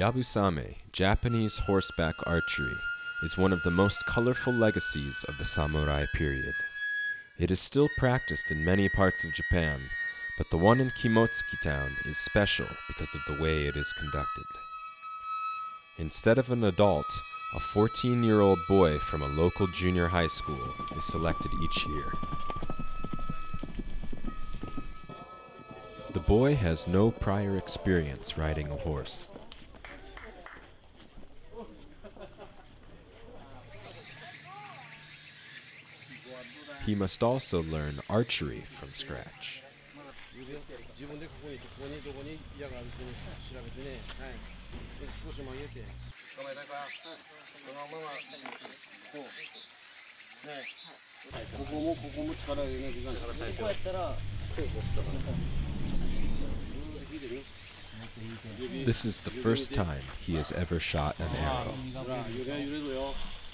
Yabusame, Japanese horseback archery, is one of the most colorful legacies of the samurai period. It is still practiced in many parts of Japan, but the one in Kimotsuki town is special because of the way it is conducted. Instead of an adult, a 14 year old boy from a local junior high school is selected each year. The boy has no prior experience riding a horse. He must also learn archery from scratch. This is the first time he has ever shot an arrow.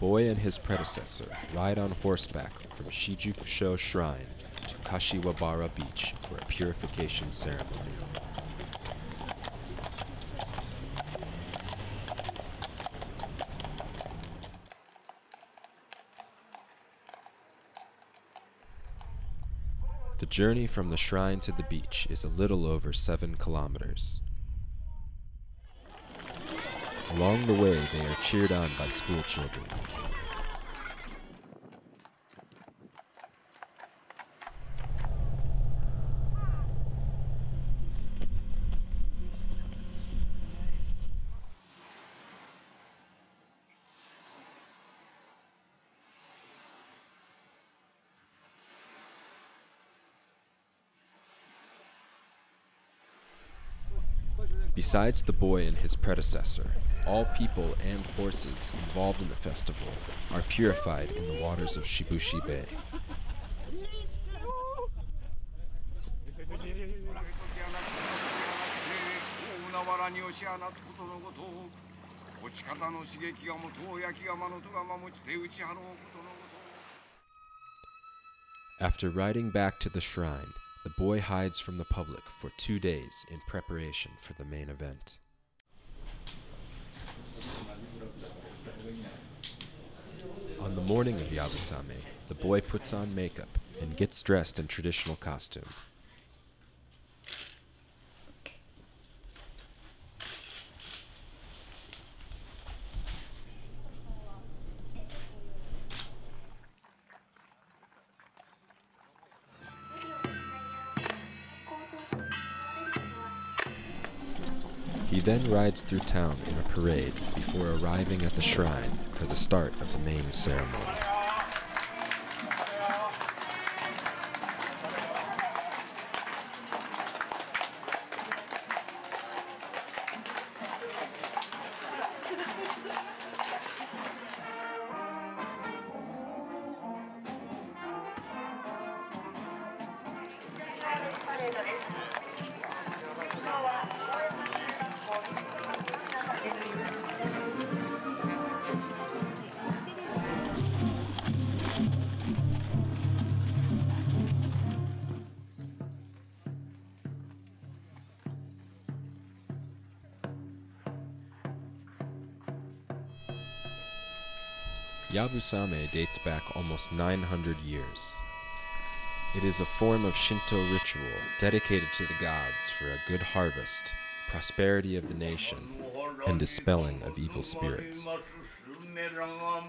boy and his predecessor ride on horseback from Shijukusho Shrine to Kashiwabara Beach for a purification ceremony. The journey from the shrine to the beach is a little over seven kilometers. Along the way, they are cheered on by school children. Besides the boy and his predecessor, all people and horses involved in the festival are purified in the waters of Shibushi Bay. After riding back to the shrine, the boy hides from the public for two days in preparation for the main event. On the morning of Yabusame, the boy puts on makeup and gets dressed in traditional costume. Then rides through town in a parade before arriving at the shrine for the start of the main ceremony. Yabusame dates back almost 900 years. It is a form of Shinto ritual dedicated to the gods for a good harvest, prosperity of the nation, and dispelling of evil spirits.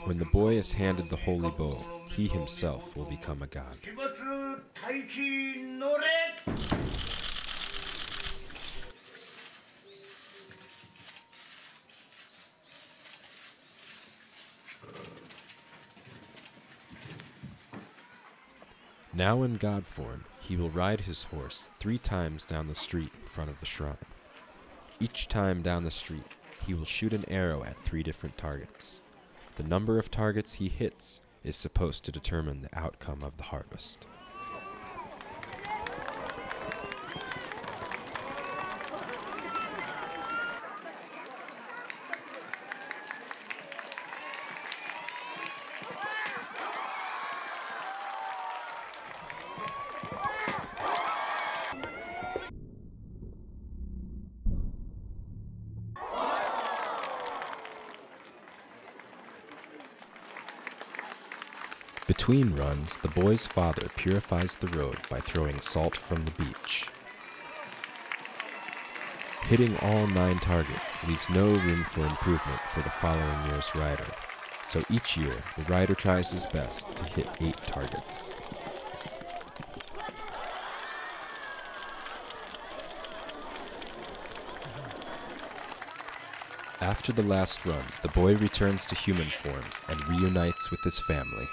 When the boy is handed the holy bow, he himself will become a god. Now in god form, he will ride his horse three times down the street in front of the shrine. Each time down the street, he will shoot an arrow at three different targets. The number of targets he hits is supposed to determine the outcome of the harvest. Between runs, the boy's father purifies the road by throwing salt from the beach. Hitting all nine targets leaves no room for improvement for the following year's rider, so each year the rider tries his best to hit eight targets. After the last run, the boy returns to human form and reunites with his family.